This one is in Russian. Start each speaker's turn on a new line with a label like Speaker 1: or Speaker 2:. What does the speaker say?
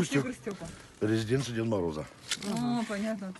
Speaker 1: Устюг, резиденция Деда Мороза.
Speaker 2: А, понятно.